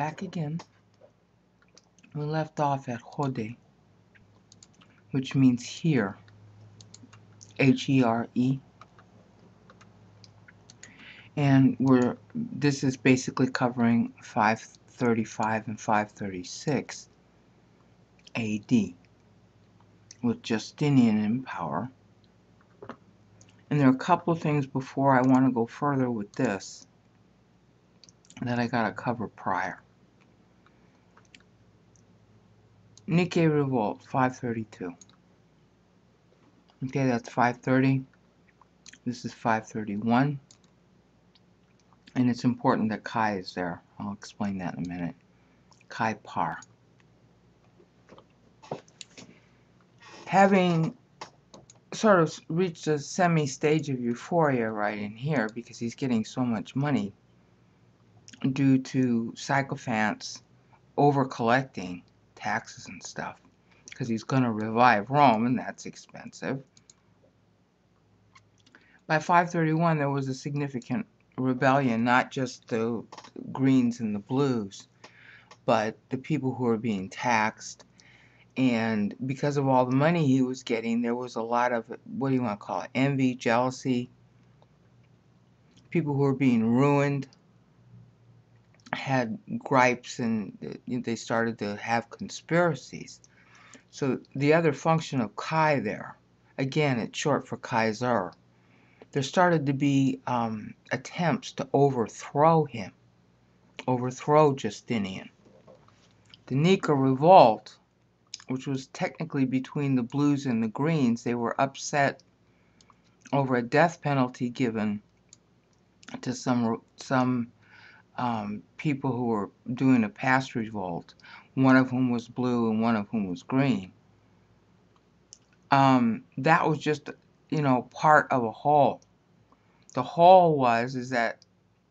back again. We left off at Hode, which means here. H-E-R-E. -E. And we're this is basically covering 535 and 536 AD with Justinian in power. And there are a couple of things before I want to go further with this that I got to cover prior. Nika Revolt, 532. Okay, that's 530. This is 531. And it's important that Kai is there. I'll explain that in a minute. Kai Par. Having sort of reached a semi-stage of euphoria right in here because he's getting so much money due to sycophants over collecting taxes and stuff because he's going to revive Rome and that's expensive. By 531 there was a significant rebellion, not just the Greens and the Blues, but the people who were being taxed. And because of all the money he was getting, there was a lot of, what do you want to call it, envy, jealousy, people who were being ruined had gripes and they started to have conspiracies. So the other function of Kai there, again, it's short for Kaiser, there started to be um, attempts to overthrow him, overthrow Justinian. The Nika Revolt, which was technically between the Blues and the Greens, they were upset over a death penalty given to some some um, people who were doing a past revolt, one of whom was blue and one of whom was green. Um, that was just, you know, part of a whole. The whole was is that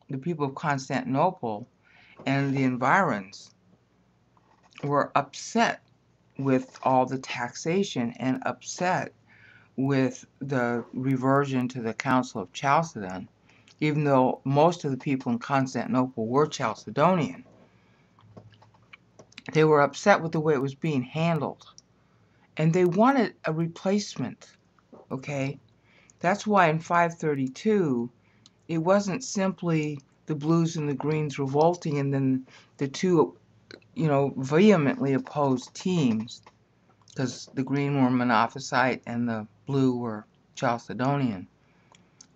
the people of Constantinople and the environs were upset with all the taxation and upset with the reversion to the Council of Chalcedon even though most of the people in Constantinople were Chalcedonian. They were upset with the way it was being handled. And they wanted a replacement, okay? That's why in 532, it wasn't simply the blues and the greens revolting and then the two, you know, vehemently opposed teams because the green were Monophysite and the blue were Chalcedonian.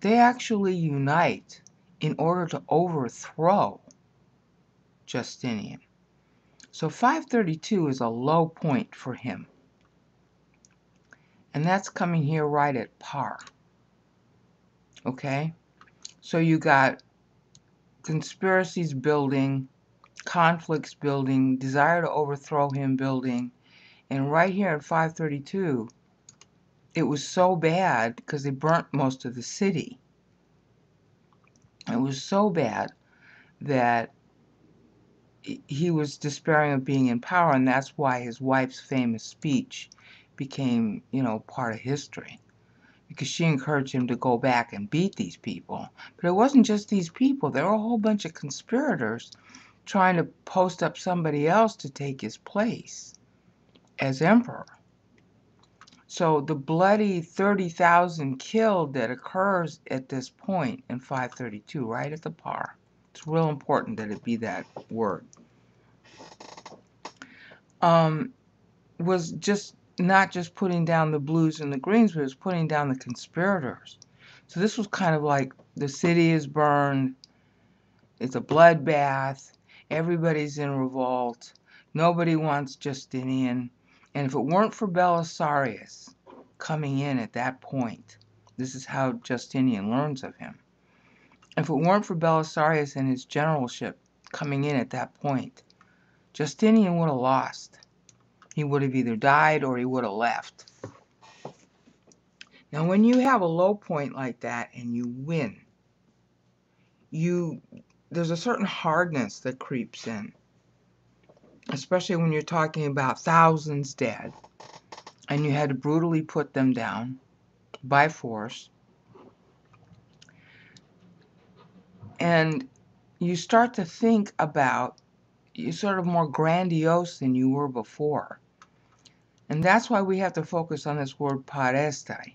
They actually unite in order to overthrow Justinian. So 532 is a low point for him. And that's coming here right at par. Okay? So you got conspiracies building, conflicts building, desire to overthrow him building, and right here at 532, it was so bad because they burnt most of the city. It was so bad that he was despairing of being in power, and that's why his wife's famous speech became, you know, part of history. Because she encouraged him to go back and beat these people. But it wasn't just these people, there were a whole bunch of conspirators trying to post up somebody else to take his place as emperor. So the bloody 30,000 killed that occurs at this point in 532, right at the par. It's real important that it be that word. Um, was just not just putting down the blues and the greens, but it was putting down the conspirators. So this was kind of like the city is burned, it's a bloodbath, everybody's in revolt, nobody wants Justinian. And if it weren't for Belisarius coming in at that point, this is how Justinian learns of him. If it weren't for Belisarius and his generalship coming in at that point, Justinian would have lost. He would have either died or he would have left. Now, when you have a low point like that and you win, you there's a certain hardness that creeps in especially when you're talking about thousands dead, and you had to brutally put them down by force. And you start to think about you're sort of more grandiose than you were before. And that's why we have to focus on this word pareste.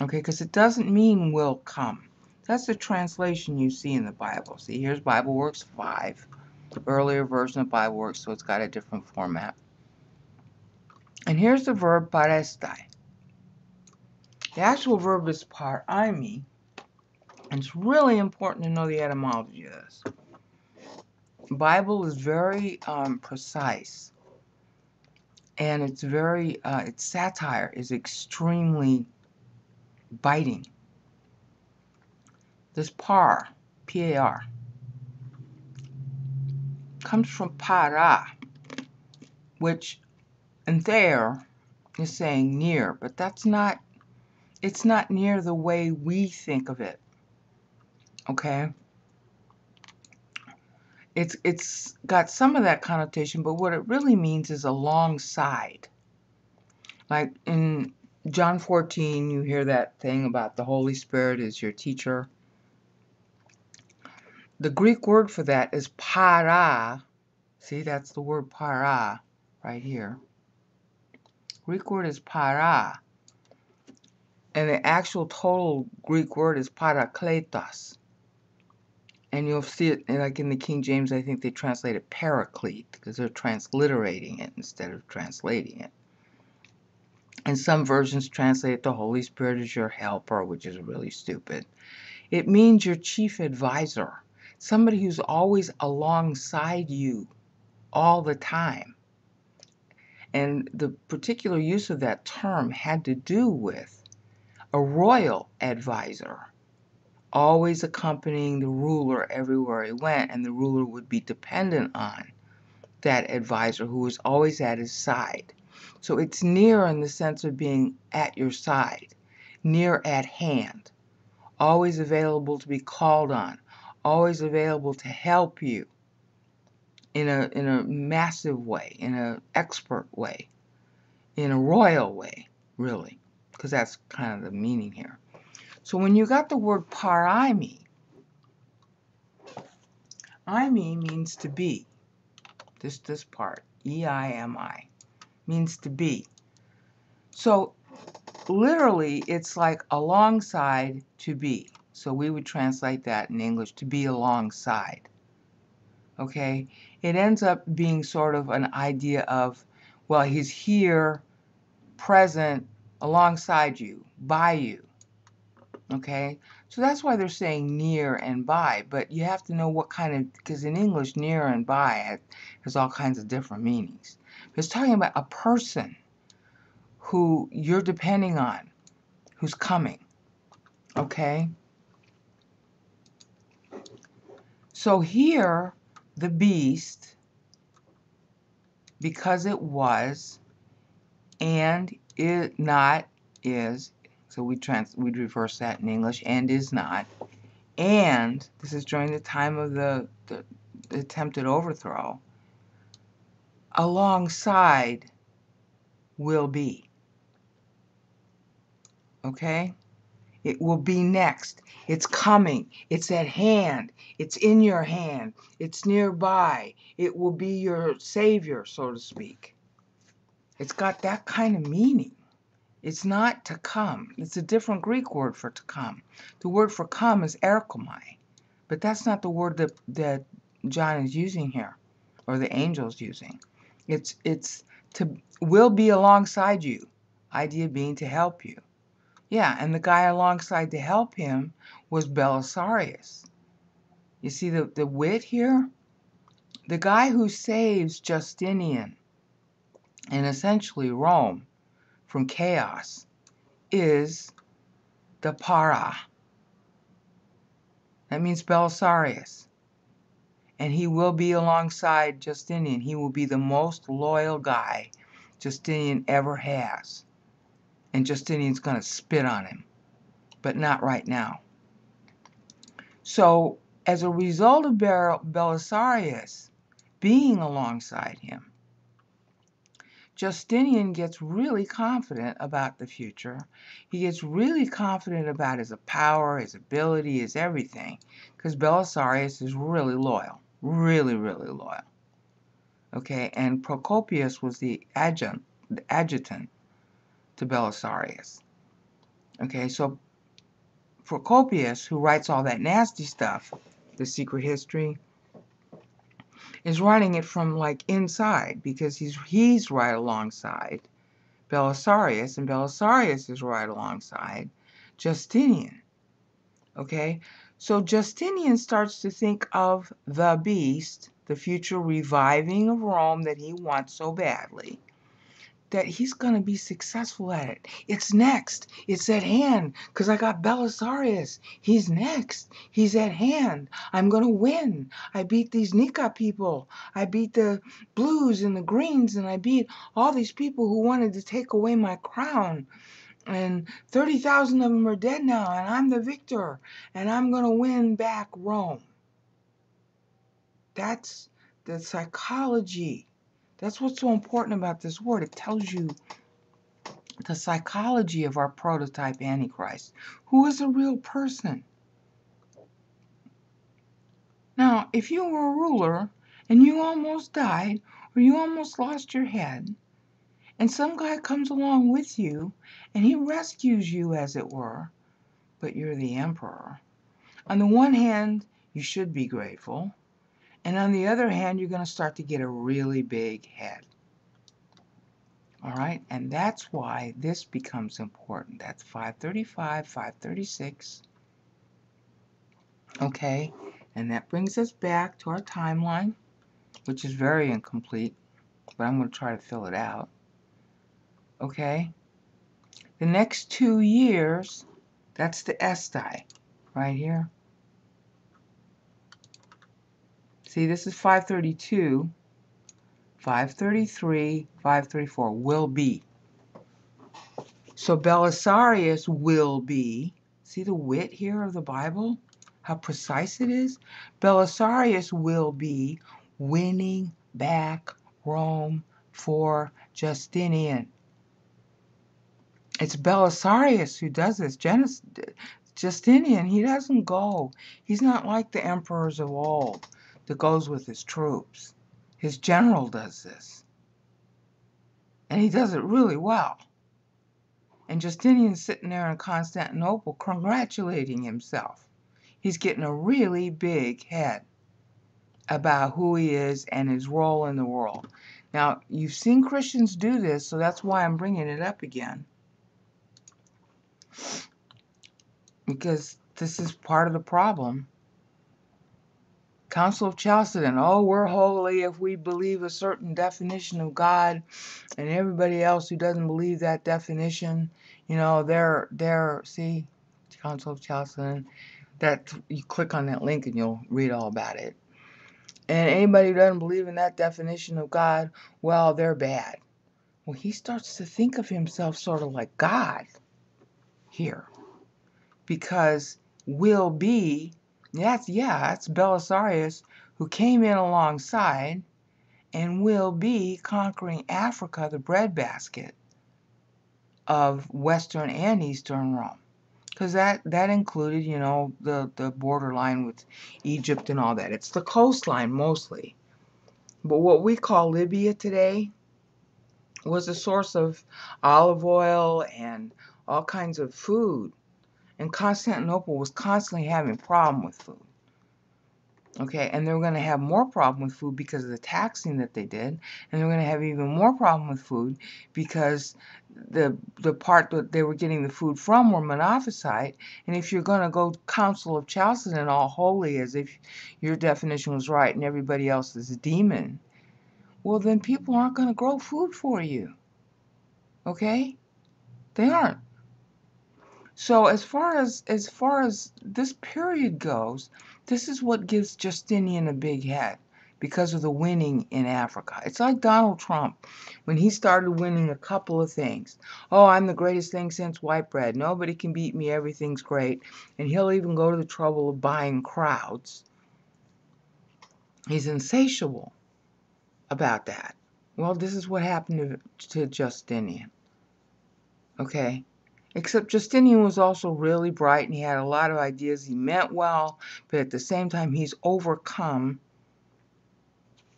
Okay, because it doesn't mean will come. That's the translation you see in the Bible. See, here's Bible Works 5, the earlier version of Bible Works, so it's got a different format. And here's the verb pareste. The actual verb is paraimi, and it's really important to know the etymology of this. Bible is very um, precise, and it's very, uh, its satire is extremely biting. This par, P-A-R, comes from para, which and there is saying near, but that's not, it's not near the way we think of it. Okay? It's, it's got some of that connotation, but what it really means is alongside. Like in John 14, you hear that thing about the Holy Spirit is your teacher. The Greek word for that is para. See, that's the word para right here. Greek word is para. And the actual total Greek word is parakletos. And you'll see it like in the King James, I think they translate it paraclete because they're transliterating it instead of translating it. And some versions translate the Holy Spirit as your helper, which is really stupid. It means your chief advisor, somebody who's always alongside you all the time. And the particular use of that term had to do with a royal advisor, always accompanying the ruler everywhere he went, and the ruler would be dependent on that advisor who was always at his side. So it's near in the sense of being at your side, near at hand, always available to be called on, always available to help you in a, in a massive way, in an expert way, in a royal way, really, because that's kind of the meaning here. So when you got the word paraimi, Imi means to be. This this part, E-I-M-I means to be. So literally, it's like alongside to be. So we would translate that in English to be alongside. Okay? It ends up being sort of an idea of, well, he's here, present, alongside you, by you. Okay? So that's why they're saying near and by, but you have to know what kind of, because in English, near and by has all kinds of different meanings. It's talking about a person who you're depending on, who's coming. Okay? So here, the beast, because it was, and it not is, so we trans we reverse that in English, and is not, and this is during the time of the, the, the attempted overthrow, alongside will be. Okay? It will be next. It's coming. It's at hand. It's in your hand. It's nearby. It will be your savior, so to speak. It's got that kind of meaning. It's not to come. It's a different Greek word for to come. The word for come is erchomai. But that's not the word that, that John is using here, or the angel's using. It's it's to will be alongside you. Idea being to help you. Yeah, and the guy alongside to help him was Belisarius. You see the, the wit here? The guy who saves Justinian and essentially Rome from chaos is the para. That means Belisarius and he will be alongside Justinian. He will be the most loyal guy Justinian ever has. And Justinian's going to spit on him, but not right now. So, as a result of Belisarius being alongside him, Justinian gets really confident about the future. He gets really confident about his power, his ability, his everything, because Belisarius is really loyal. Really, really loyal. Okay, and Procopius was the adjutant, the adjutant to Belisarius. Okay, so Procopius, who writes all that nasty stuff, the secret history, is writing it from like inside because he's he's right alongside Belisarius, and Belisarius is right alongside Justinian. Okay, so Justinian starts to think of the beast, the future reviving of Rome that he wants so badly that he's going to be successful at it. It's next. It's at hand because I got Belisarius. He's next. He's at hand. I'm going to win. I beat these Nika people. I beat the blues and the greens and I beat all these people who wanted to take away my crown. And 30,000 of them are dead now and I'm the victor and I'm going to win back Rome. That's the psychology that's what's so important about this word. It tells you the psychology of our prototype Antichrist, who is a real person. Now, if you were a ruler and you almost died or you almost lost your head, and some guy comes along with you and he rescues you, as it were, but you're the emperor, on the one hand, you should be grateful. And on the other hand, you're going to start to get a really big head. All right, and that's why this becomes important. That's 535, 536. Okay, and that brings us back to our timeline, which is very incomplete, but I'm going to try to fill it out. Okay, the next two years, that's the Esti right here. See, this is 532, 533, 534, will be. So Belisarius will be. See the wit here of the Bible? How precise it is? Belisarius will be winning back Rome for Justinian. It's Belisarius who does this. Justinian, he doesn't go. He's not like the emperors of old that goes with his troops. His general does this. And he does it really well. And Justinian's sitting there in Constantinople congratulating himself. He's getting a really big head about who he is and his role in the world. Now, you've seen Christians do this, so that's why I'm bringing it up again. Because this is part of the problem Council of Chalcedon, oh, we're holy if we believe a certain definition of God, and everybody else who doesn't believe that definition, you know, they're, they're, see, Council of Chalcedon, that, you click on that link and you'll read all about it. And anybody who doesn't believe in that definition of God, well, they're bad. Well, he starts to think of himself sort of like God here. Because will be that's, yeah, that's Belisarius who came in alongside and will be conquering Africa, the breadbasket of Western and Eastern Rome. Because that, that included, you know, the, the borderline with Egypt and all that. It's the coastline mostly. But what we call Libya today was a source of olive oil and all kinds of food and Constantinople was constantly having problem with food. Okay, and they were going to have more problem with food because of the taxing that they did, and they're going to have even more problem with food because the the part that they were getting the food from were Monophysite, and if you're going to go Council of Chalcedon all holy as if your definition was right and everybody else is a demon, well then people aren't going to grow food for you. Okay? They aren't. So as far as as far as this period goes, this is what gives Justinian a big head because of the winning in Africa. It's like Donald Trump when he started winning a couple of things. Oh, I'm the greatest thing since white bread. Nobody can beat me. Everything's great. And he'll even go to the trouble of buying crowds. He's insatiable about that. Well, this is what happened to, to Justinian. Okay? Except Justinian was also really bright and he had a lot of ideas. He meant well, but at the same time, he's overcome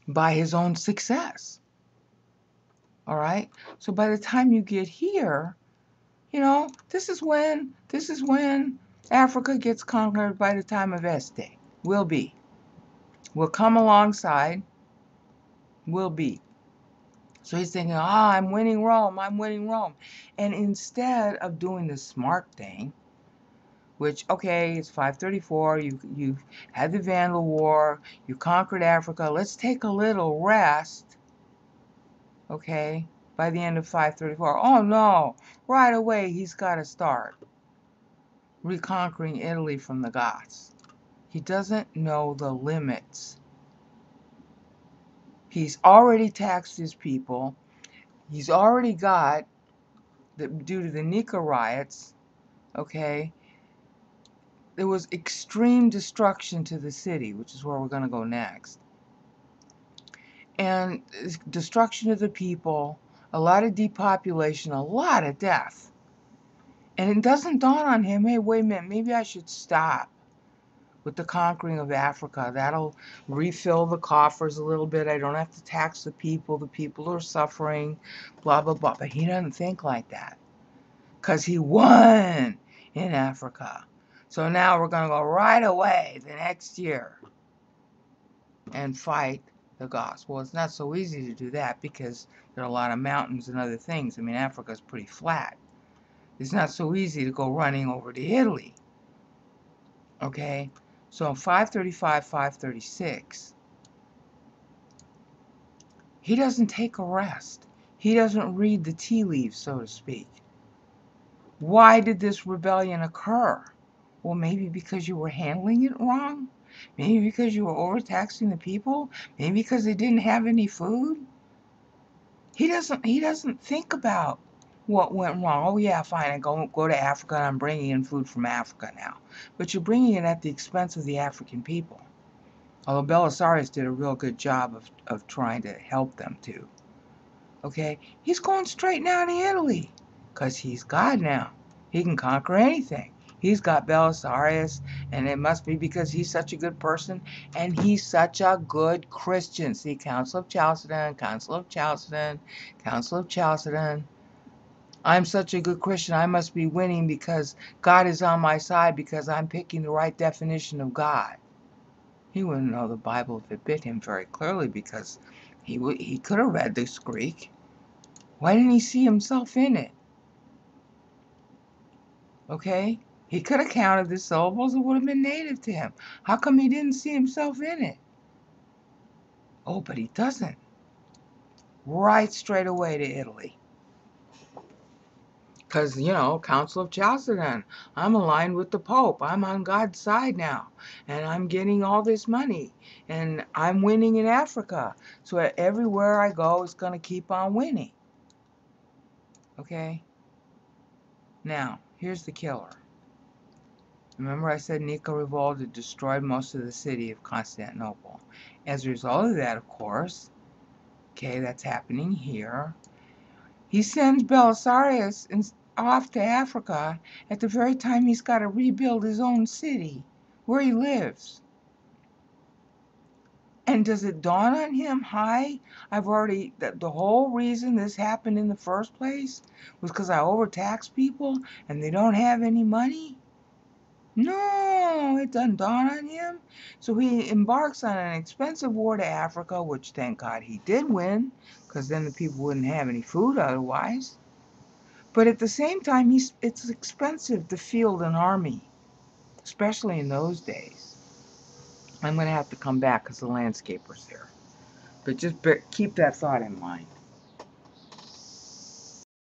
by his own success. All right? So by the time you get here, you know, this is when this is when Africa gets conquered by the time of Este. Will be. Will come alongside. Will be. So he's thinking, ah, I'm winning Rome, I'm winning Rome. And instead of doing the smart thing, which, okay, it's 534, you, you've had the Vandal War, you conquered Africa, let's take a little rest, okay, by the end of 534. Oh no, right away he's got to start reconquering Italy from the Goths. He doesn't know the limits. He's already taxed his people. He's already got, the, due to the Nika riots, okay, there was extreme destruction to the city, which is where we're going to go next. And destruction of the people, a lot of depopulation, a lot of death. And it doesn't dawn on him, hey, wait a minute, maybe I should stop with the conquering of Africa. That'll refill the coffers a little bit. I don't have to tax the people. The people are suffering, blah, blah, blah. But he doesn't think like that because he won in Africa. So now we're going to go right away the next year and fight the gospel. It's not so easy to do that because there are a lot of mountains and other things. I mean, Africa's pretty flat. It's not so easy to go running over to Italy. Okay? So 535, 536, he doesn't take a rest. He doesn't read the tea leaves, so to speak. Why did this rebellion occur? Well, maybe because you were handling it wrong. Maybe because you were overtaxing the people. Maybe because they didn't have any food. He doesn't. He doesn't think about what went wrong. Oh yeah, fine. I go go to Africa and I'm bringing in food from Africa now, but you're bringing it at the expense of the African people. Although Belisarius did a real good job of of trying to help them too. Okay, he's going straight now to Italy, cause he's God now. He can conquer anything. He's got Belisarius, and it must be because he's such a good person and he's such a good Christian. See, Council of Chalcedon, Council of Chalcedon, Council of Chalcedon. I'm such a good Christian. I must be winning because God is on my side because I'm picking the right definition of God. He wouldn't know the Bible if it bit him very clearly because he, he could have read this Greek. Why didn't he see himself in it? Okay? He could have counted the syllables. It would have been native to him. How come he didn't see himself in it? Oh, but he doesn't. Right straight away to Italy. Because, you know, Council of Chalcedon, I'm aligned with the Pope. I'm on God's side now. And I'm getting all this money. And I'm winning in Africa. So everywhere I go, it's going to keep on winning. Okay? Now, here's the killer. Remember I said Nika revolted, destroyed most of the city of Constantinople. As a result of that, of course, okay, that's happening here. He sends Belisarius off to Africa at the very time he's got to rebuild his own city where he lives. And does it dawn on him, hi, I've already, that the whole reason this happened in the first place was because I overtaxed people and they don't have any money? No, it doesn't dawn on him. So he embarks on an expensive war to Africa, which thank God he did win, because then the people wouldn't have any food otherwise. But at the same time, he's, it's expensive to field an army, especially in those days. I'm going to have to come back because the landscaper's there. But just keep that thought in mind.